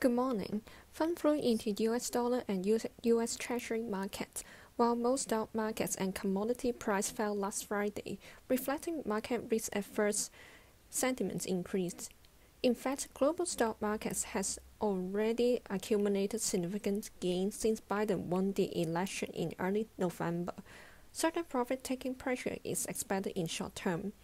Good morning. Fund flow into US dollar and US Treasury markets, while most stock markets and commodity price fell last Friday, reflecting market risk adverse sentiments increased. In fact, global stock markets has already accumulated significant gains since Biden won the election in early November. Certain profit-taking pressure is expected in short term.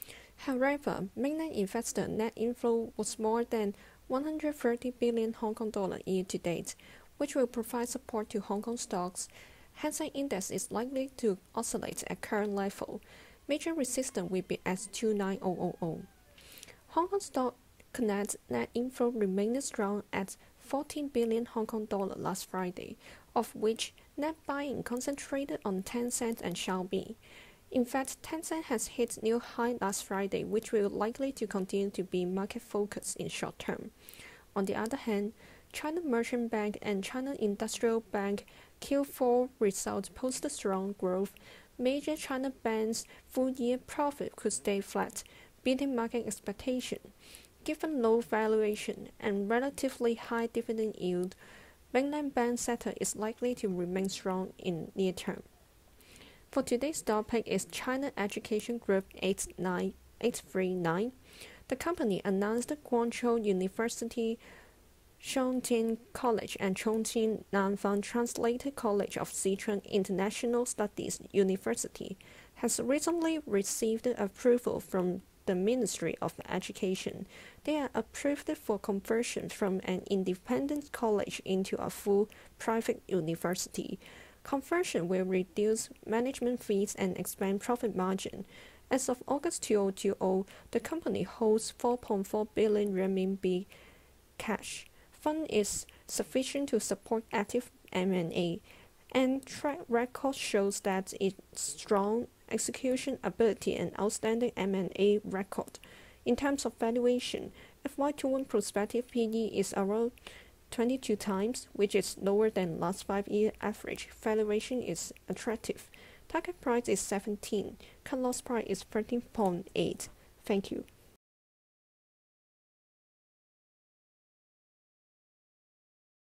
However, mainland investor net inflow was more than 130 billion Hong Kong dollar year to date, which will provide support to Hong Kong stocks. Hang Seng Index is likely to oscillate at current level. Major resistance will be at 29000. Hong Kong stock connect net inflow remained strong at 14 billion Hong Kong dollar last Friday, of which net buying concentrated on Tencent and Xiaomi. In fact, Tencent has hit new high last Friday, which will likely to continue to be market focused in short term. On the other hand, China Merchant Bank and China Industrial Bank Q4 results posted strong growth. Major China banks' full-year profit could stay flat, beating market expectation. Given low valuation and relatively high dividend yield, mainland bank sector is likely to remain strong in near term. For today's topic is China Education Group 83839. The company announced Guangzhou University, Songtian College, and Chongqing Nanfang Translators College of Sichuan International Studies University has recently received approval from the Ministry of Education. They are approved for conversion from an independent college into a full private university. Conversion will reduce management fees and expand profit margin. As of August 2020, the company holds 4.4 billion renminbi cash. Fund is sufficient to support active M&A, and track record shows that its strong execution ability and outstanding M&A record. In terms of valuation, FY21 prospective PE is around 22 times, which is lower than last five-year average. Valuation is attractive. Target price is 17. Cut loss price is 13.8. Thank you.